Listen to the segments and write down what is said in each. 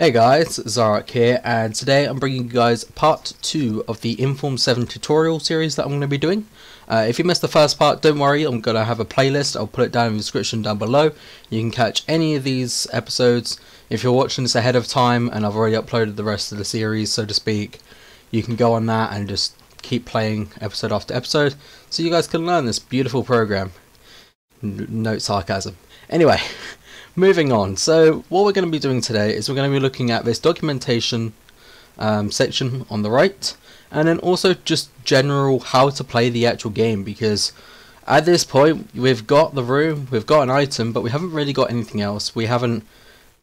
Hey guys, Zoroark here, and today I'm bringing you guys part 2 of the Inform 7 tutorial series that I'm going to be doing. Uh, if you missed the first part, don't worry, I'm going to have a playlist, I'll put it down in the description down below. You can catch any of these episodes. If you're watching this ahead of time, and I've already uploaded the rest of the series, so to speak, you can go on that and just keep playing episode after episode, so you guys can learn this beautiful program. N note sarcasm. Anyway. moving on. So what we're going to be doing today is we're going to be looking at this documentation um, section on the right and then also just general how to play the actual game because at this point we've got the room, we've got an item but we haven't really got anything else. We haven't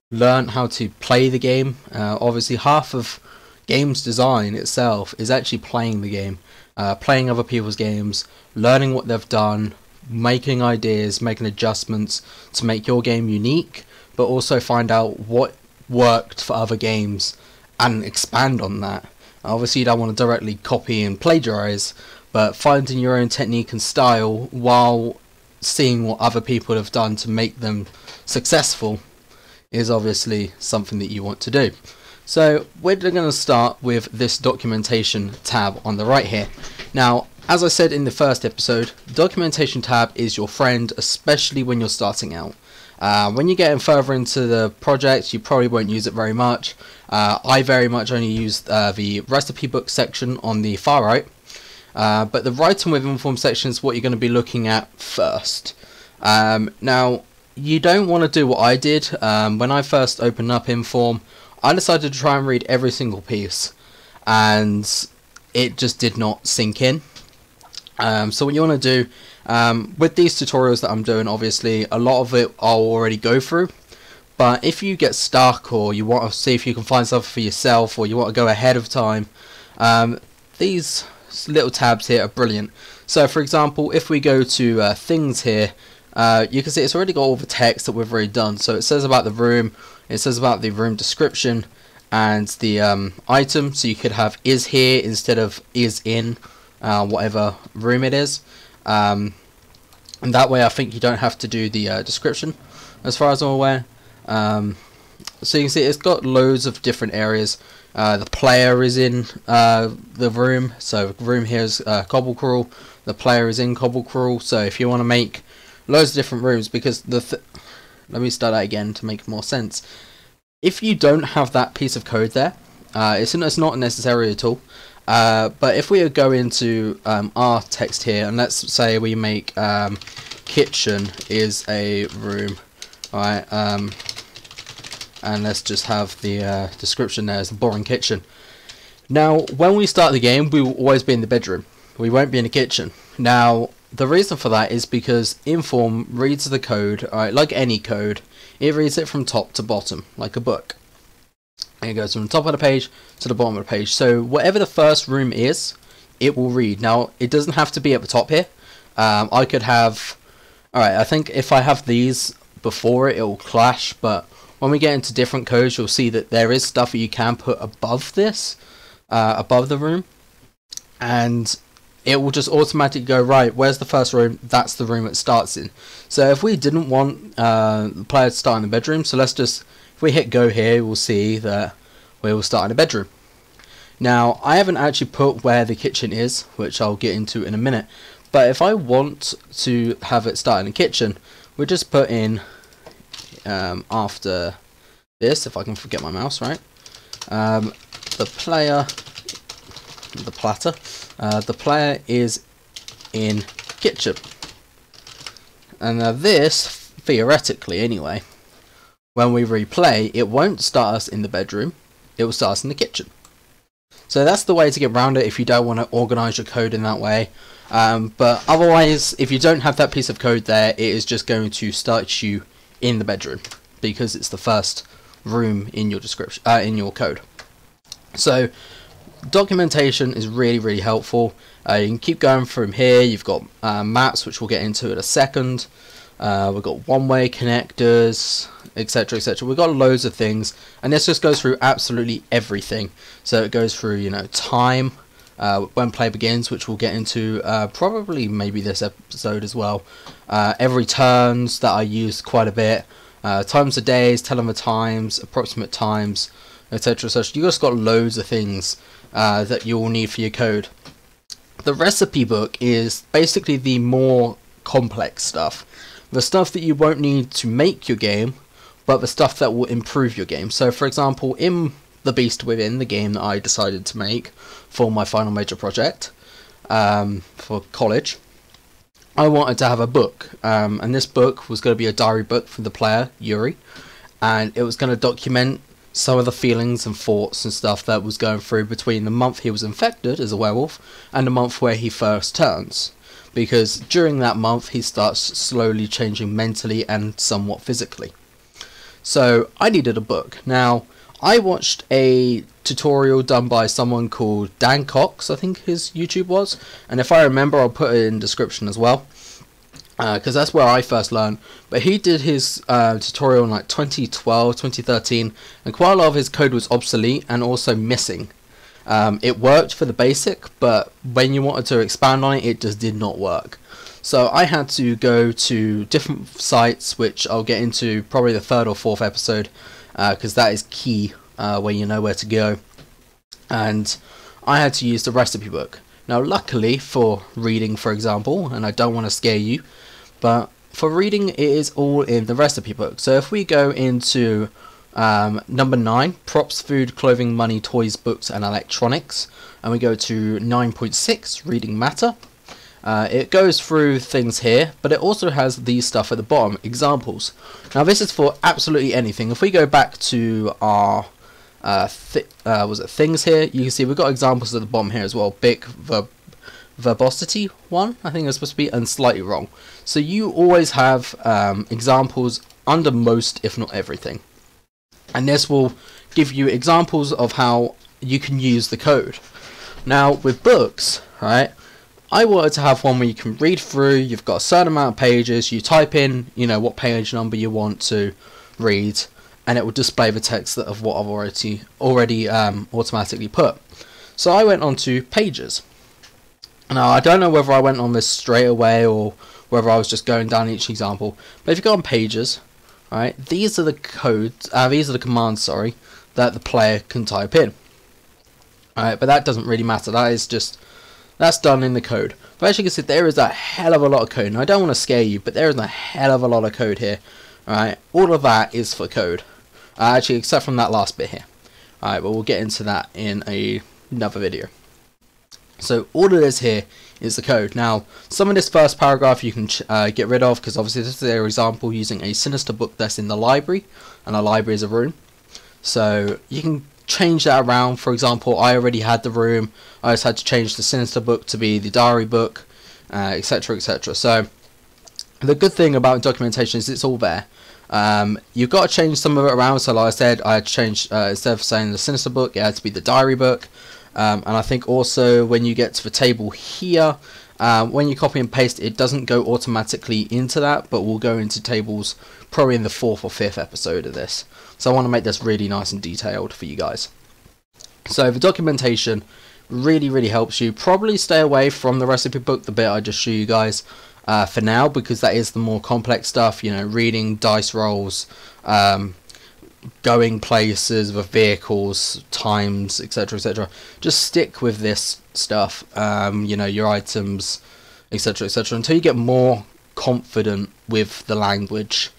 learned how to play the game. Uh, obviously half of games design itself is actually playing the game, uh, playing other people's games, learning what they've done, making ideas, making adjustments to make your game unique, but also find out what worked for other games and expand on that. Obviously, you don't want to directly copy and plagiarize, but finding your own technique and style while seeing what other people have done to make them successful is obviously something that you want to do. So we're going to start with this documentation tab on the right here. Now as I said in the first episode, the documentation tab is your friend, especially when you're starting out. Uh, when you're getting further into the project, you probably won't use it very much. Uh, I very much only use uh, the recipe book section on the far right. Uh, but the writing with inform section is what you're going to be looking at first. Um, now, you don't want to do what I did. Um, when I first opened up Inform, I decided to try and read every single piece. And it just did not sink in. Um, so what you want to do um, with these tutorials that I'm doing, obviously a lot of it I'll already go through. But if you get stuck or you want to see if you can find something for yourself or you want to go ahead of time, um, these little tabs here are brilliant. So for example, if we go to uh, things here, uh, you can see it's already got all the text that we've already done. So it says about the room, it says about the room description and the um, item. So you could have is here instead of is in uh, whatever room it is. Um, and that way I think you don't have to do the uh, description as far as I'm aware. Um, so you can see it's got loads of different areas. Uh, the player is in uh, the room, so the room here is uh, Cobble Crawl. The player is in Cobble Crawl. So if you want to make loads of different rooms, because the th let me start that again to make more sense. If you don't have that piece of code there, uh, it's, it's not necessary at all. Uh, but if we go into um, our text here, and let's say we make um, kitchen is a room, alright, um, and let's just have the uh, description there as the boring kitchen. Now, when we start the game, we will always be in the bedroom. We won't be in the kitchen. Now, the reason for that is because Inform reads the code, alright, like any code, it reads it from top to bottom, like a book. And it goes from the top of the page to the bottom of the page. So whatever the first room is, it will read. Now, it doesn't have to be at the top here. Um, I could have... Alright, I think if I have these before it, it will clash. But when we get into different codes, you'll see that there is stuff that you can put above this. Uh, above the room. And it will just automatically go, right, where's the first room? That's the room it starts in. So if we didn't want uh, the player to start in the bedroom, so let's just if we hit go here, we'll see that we will start in a bedroom. Now, I haven't actually put where the kitchen is, which I'll get into in a minute. But if I want to have it start in the kitchen, we just put in um, after this, if I can forget my mouse, right? Um, the player, the platter, uh, the player is in kitchen. And now this, theoretically anyway, when we replay, it won't start us in the bedroom, it will start us in the kitchen. So that's the way to get around it if you don't want to organize your code in that way. Um, but otherwise, if you don't have that piece of code there, it is just going to start you in the bedroom because it's the first room in your description, uh, in your code. So documentation is really, really helpful. Uh, you can keep going from here. You've got uh, maps, which we'll get into in a second. Uh, we've got one-way connectors, etc etc we've got loads of things and this just goes through absolutely everything so it goes through you know time uh, when play begins which we'll get into uh, probably maybe this episode as well uh, every turns that I use quite a bit times of days, tell them the times, approximate times, etc. Such you just got loads of things uh, that you will need for your code. The recipe book is basically the more complex stuff, the stuff that you won't need to make your game, but the stuff that will improve your game. So, for example, in the Beast Within, the game that I decided to make for my final major project um, for college. I wanted to have a book, um, and this book was going to be a diary book for the player, Yuri, and it was going to document some of the feelings and thoughts and stuff that was going through between the month he was infected as a werewolf and the month where he first turns. Because during that month, he starts slowly changing mentally and somewhat physically. So I needed a book. Now, I watched a tutorial done by someone called Dan Cox, I think his YouTube was, and if I remember, I'll put it in description as well, because uh, that's where I first learned. But he did his uh, tutorial in like 2012, 2013, and quite a lot of his code was obsolete and also missing. Um, it worked for the basic, but when you wanted to expand on it, it just did not work. So I had to go to different sites, which I'll get into probably the third or fourth episode, because uh, that is key uh, when you know where to go. And I had to use the recipe book. Now, luckily for reading, for example, and I don't want to scare you, but for reading, it is all in the recipe book. So if we go into um, number 9, props, food, clothing, money, toys, books, and electronics, and we go to 9.6, reading matter, uh, it goes through things here, but it also has these stuff at the bottom, examples. Now this is for absolutely anything. If we go back to our uh, uh, was it things here, you can see we've got examples at the bottom here as well. Big verb verbosity one, I think it's supposed to be, and slightly wrong. So you always have um, examples under most, if not everything. And this will give you examples of how you can use the code. Now with books, right, I wanted to have one where you can read through, you've got a certain amount of pages, you type in, you know, what page number you want to read, and it will display the text of what I've already already um, automatically put. So I went on to pages. Now I don't know whether I went on this straight away or whether I was just going down each example, but if you go on pages, right, these are the codes, uh, these are the commands, sorry, that the player can type in. Alright, but that doesn't really matter, that is just that's done in the code. But as you can see, there is a hell of a lot of code. And I don't want to scare you, but there is a hell of a lot of code here. Alright, all of that is for code. Uh, actually, except from that last bit here. Alright, but we'll get into that in a, another video. So all it is here is the code. Now, some of this first paragraph you can uh, get rid of, because obviously this is their example using a Sinister book that's in the library, and a library is a room. So you can change that around. For example, I already had the room. I just had to change the Sinister book to be the diary book, etc., uh, etc. Et so the good thing about documentation is it's all there. Um, you've got to change some of it around. So like I said, I had to change uh, instead of saying the Sinister book, it had to be the diary book. Um, and I think also when you get to the table here, um, when you copy and paste, it doesn't go automatically into that, but we'll go into tables probably in the fourth or fifth episode of this. So I want to make this really nice and detailed for you guys. So the documentation really, really helps you. Probably stay away from the recipe book, the bit I just show you guys uh, for now, because that is the more complex stuff, you know, reading dice rolls, um, going places with vehicles, times, etc., etc. Just stick with this stuff, um, you know, your items, etc., etc., until you get more confident with the language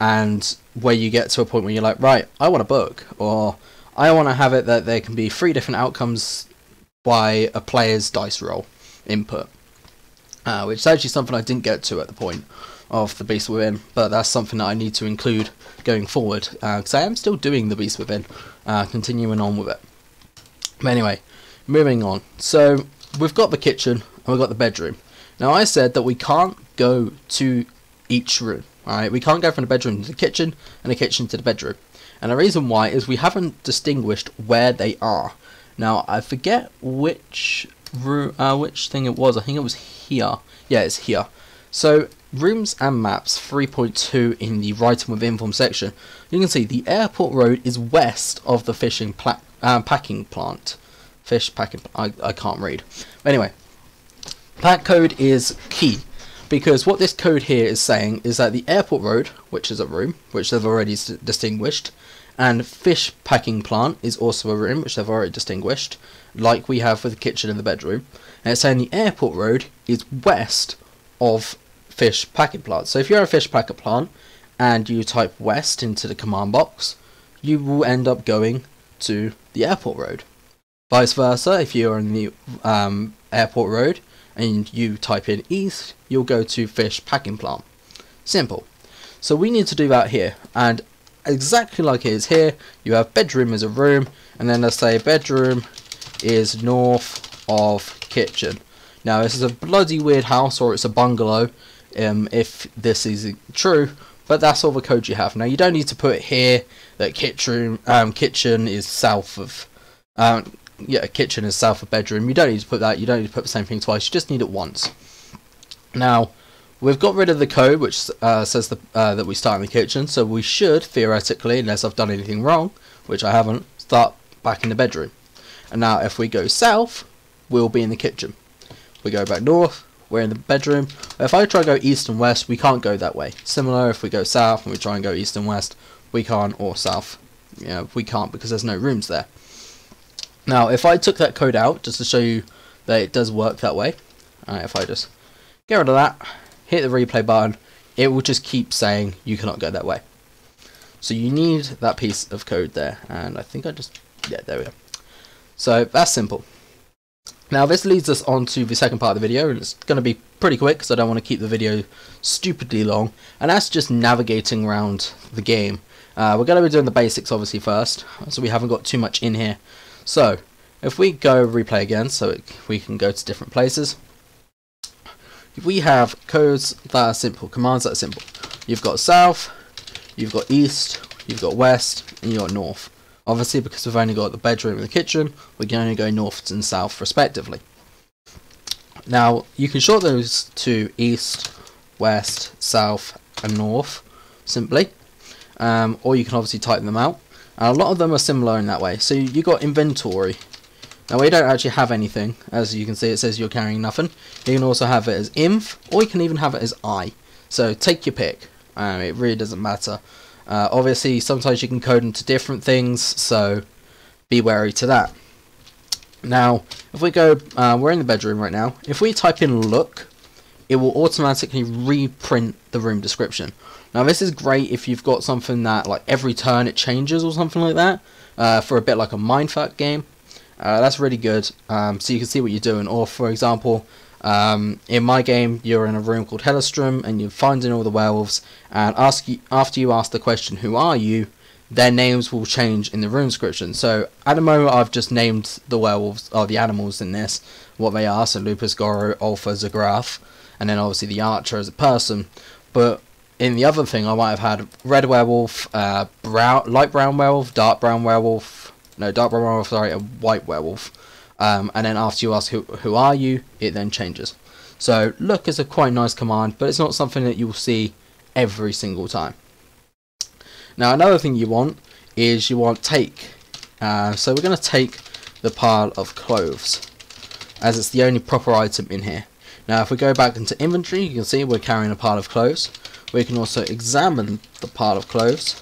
and where you get to a point where you're like, right, I want a book, or I want to have it that there can be three different outcomes by a player's dice roll input, uh, which is actually something I didn't get to at the point of the Beast Within, but that's something that I need to include going forward, because uh, I am still doing the Beast Within, uh, continuing on with it. But anyway, moving on. So, we've got the kitchen, and we've got the bedroom. Now, I said that we can't go to each room. Alright, we can't go from the bedroom to the kitchen and the kitchen to the bedroom. And the reason why is we haven't distinguished where they are. Now, I forget which uh, which thing it was. I think it was here. Yeah, it's here. So, rooms and maps 3.2 in the right writing with inform section. You can see the airport road is west of the fishing uh, packing plant. Fish packing, I, I can't read. Anyway, that code is key because what this code here is saying is that the airport road, which is a room, which they've already distinguished, and fish packing plant is also a room, which they've already distinguished, like we have with the kitchen and the bedroom. And it's saying the airport road is west of fish packing plant. So if you're a fish packet plant and you type west into the command box, you will end up going to the airport road. Vice versa, if you're on the um, airport road and you type in east, you'll go to fish packing plant. Simple. So we need to do that here, and exactly like it is here, you have bedroom as a room, and then let's say bedroom is north of kitchen. Now this is a bloody weird house, or it's a bungalow, um, if this is true, but that's all the code you have. Now you don't need to put here that kitchen um, kitchen is south of um, yeah kitchen is south of bedroom. You don't need to put that. You don't need to put the same thing twice. You just need it once. Now we've got rid of the code which uh, says the, uh, that we start in the kitchen, so we should theoretically, unless I've done anything wrong, which I haven't, start back in the bedroom. And now if we go south, we'll be in the kitchen. We go back north, we're in the bedroom. If I try to go east and west, we can't go that way. Similar, if we go south and we try and go east and west, we can't, or south, know, we can't because there's no rooms there. Now, if I took that code out, just to show you that it does work that way, uh, if I just get rid of that, hit the replay button, it will just keep saying you cannot go that way. So you need that piece of code there, and I think I just, yeah, there we go. So that's simple. Now this leads us on to the second part of the video, and it's going to be pretty quick because I don't want to keep the video stupidly long, and that's just navigating around the game. Uh, we're going to be doing the basics obviously first, so we haven't got too much in here. So, if we go replay again, so it, we can go to different places, we have codes that are simple, commands that are simple. You've got south, you've got east, you've got west, and you've got north. Obviously, because we've only got the bedroom and the kitchen, we can only go north and south respectively. Now, you can short those to east, west, south, and north simply, um, or you can obviously type them out. And a lot of them are similar in that way. So you've got inventory. Now we don't actually have anything, as you can see it says you're carrying nothing. You can also have it as inf, or you can even have it as i. So take your pick. Um, it really doesn't matter. Uh, obviously, sometimes you can code into different things, so be wary to that. Now, if we go, uh, we're in the bedroom right now. If we type in look, it will automatically reprint the room description. Now, this is great if you've got something that, like, every turn it changes or something like that, uh, for a bit like a Mindfuck game. Uh, that's really good, um, so you can see what you're doing. Or, for example, um, in my game, you're in a room called Hellstrom, and you're finding all the werewolves. And ask you, after you ask the question, "Who are you?" their names will change in the room description. So at the moment, I've just named the werewolves or the animals in this what they are. So Lupus, Goro, Ulfa, Zagrath, and then obviously the Archer as a person. But in the other thing, I might have had red werewolf, uh, brown, light brown werewolf, dark brown werewolf, no, dark werewolf, sorry, a white werewolf. Um, and then after you ask who, who are you, it then changes. So look is a quite nice command, but it's not something that you will see every single time. Now another thing you want is you want take. Uh, so we're going to take the pile of clothes, as it's the only proper item in here. Now if we go back into inventory, you can see we're carrying a pile of clothes. We can also examine the pile of clothes.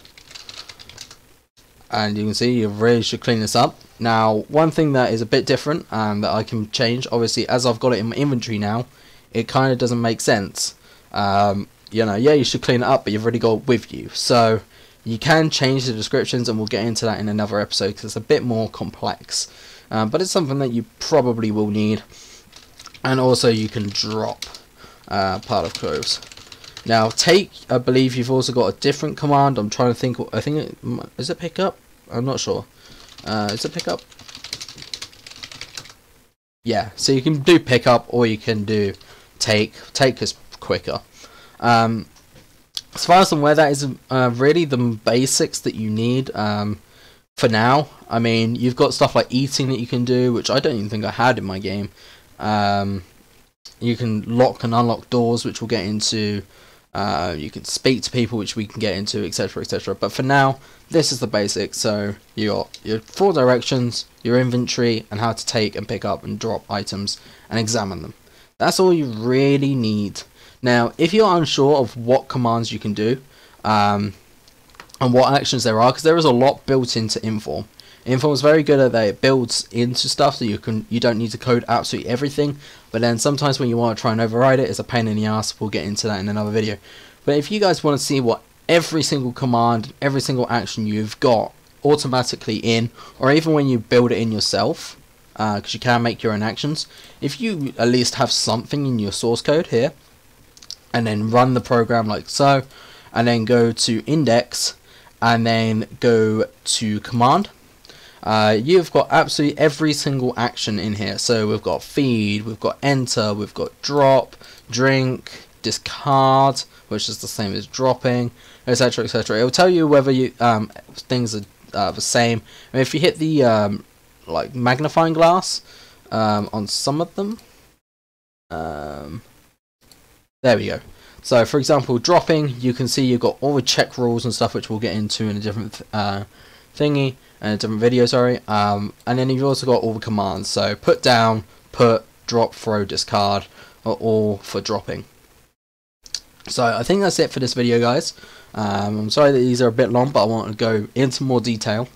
And you can see you really should clean this up. Now, one thing that is a bit different and that I can change, obviously, as I've got it in my inventory now, it kind of doesn't make sense. Um, you know, yeah, you should clean it up, but you've already got it with you. So, you can change the descriptions, and we'll get into that in another episode because it's a bit more complex. Um, but it's something that you probably will need. And also, you can drop uh, part of clothes. Now, take, I believe you've also got a different command. I'm trying to think, I think, it, is it pick up? I'm not sure. Uh, is it pickup? Yeah, so you can do pickup or you can do take. Take is quicker. Um, as far as I'm aware, that is uh, really the basics that you need um, for now. I mean, you've got stuff like eating that you can do, which I don't even think I had in my game. Um, you can lock and unlock doors, which we'll get into. Uh, you can speak to people, which we can get into, etc., etc. But for now, this is the basics. So you got your four directions, your inventory, and how to take and pick up and drop items and examine them. That's all you really need. Now, if you're unsure of what commands you can do um, and what actions there are, because there is a lot built into Inform. Inform is very good at that; it builds into stuff so you can you don't need to code absolutely everything. But then sometimes when you want to try and override it, it's a pain in the ass. We'll get into that in another video. But if you guys want to see what every single command, every single action you've got automatically in, or even when you build it in yourself, because uh, you can make your own actions. If you at least have something in your source code here, and then run the program like so, and then go to index, and then go to command. Uh, you've got absolutely every single action in here. So we've got feed, we've got enter, we've got drop, drink, discard, which is the same as dropping, etc., etc. It will tell you whether you um, things are uh, the same. Mean, if you hit the um, like magnifying glass um, on some of them. Um, there we go. So, for example, dropping, you can see you've got all the check rules and stuff, which we'll get into in a different uh, thingy, and a different video, sorry. Um, and then you've also got all the commands. So, put down, put, drop, throw, discard, are all for dropping. So, I think that's it for this video, guys. Um, I'm sorry that these are a bit long, but I want to go into more detail.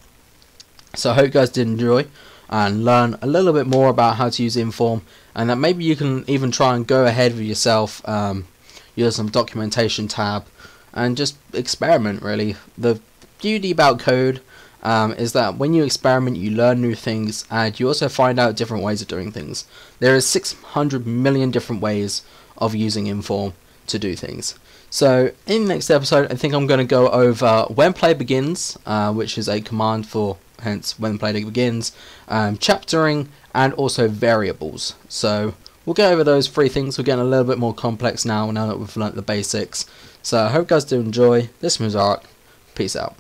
So I hope you guys did enjoy and learn a little bit more about how to use Inform and that maybe you can even try and go ahead with yourself, um, use some documentation tab and just experiment really. The beauty about code um, is that when you experiment you learn new things and you also find out different ways of doing things. There is 600 million different ways of using Inform to do things. So in the next episode I think I'm going to go over when play begins, uh, which is a command for hence when play begins, um, chaptering, and also variables. So we'll go over those three things. We're getting a little bit more complex now, now that we've learnt the basics. So I hope you guys do enjoy. This was Ark. Peace out.